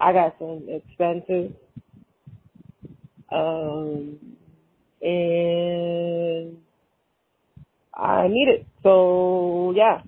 I got some expenses. Um, and I need it. So yeah,